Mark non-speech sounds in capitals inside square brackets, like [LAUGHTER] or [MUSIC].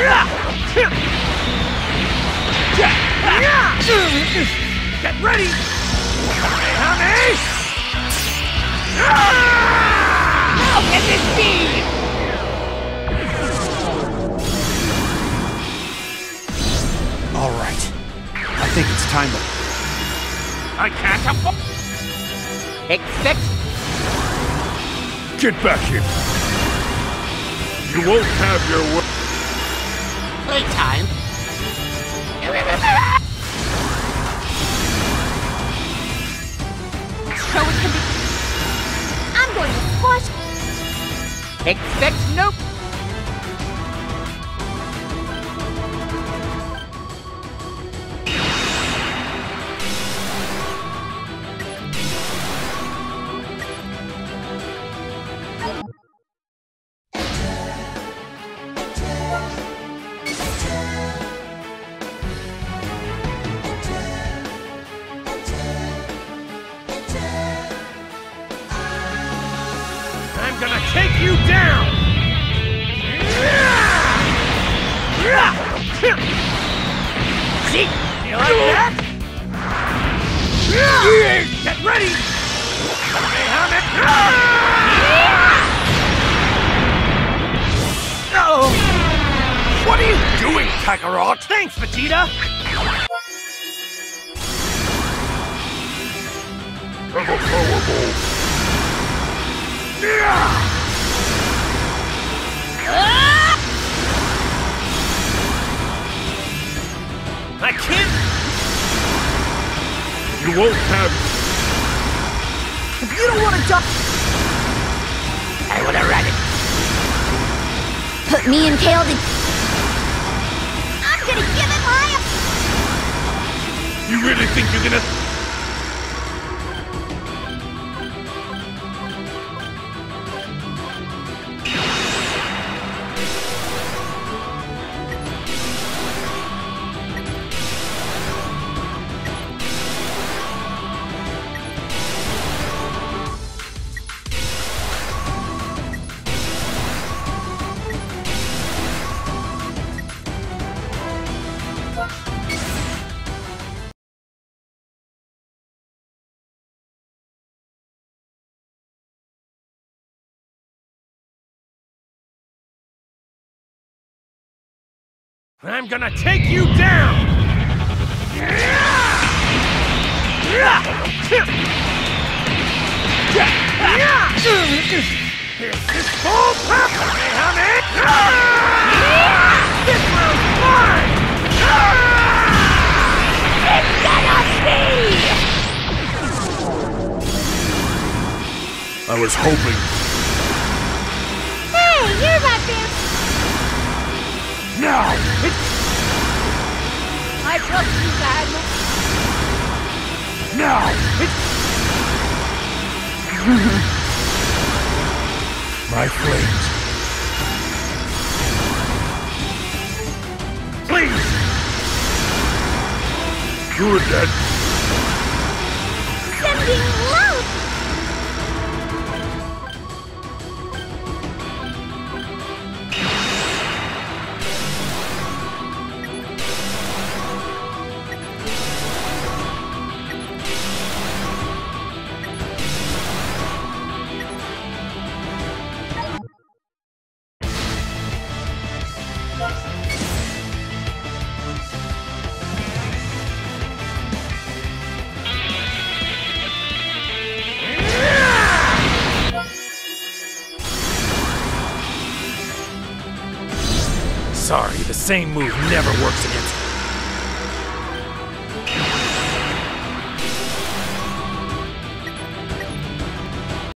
Super Saiyan! Get ready! Kamehameha! How can this be? All right. I think it's time to... I can't afford... Expect Get back here! You won't have your way. Playtime. Show it to me. I'm going to squash. Expect nope. You down! See? You like that? Get ready! Oh! What are you doing, Kakarot? Thanks, Vegeta! [LAUGHS] I can't. You won't have. If you don't want to die, I would have read it. put me and Kale to. I'm gonna give it my. You really think you're gonna? I'm gonna take you down! Here's this full power, This one's mine! I was hoping. Now! It's I trust you, Dad. now! It's [LAUGHS] my flames. Please! You're dead. Sending same move never works against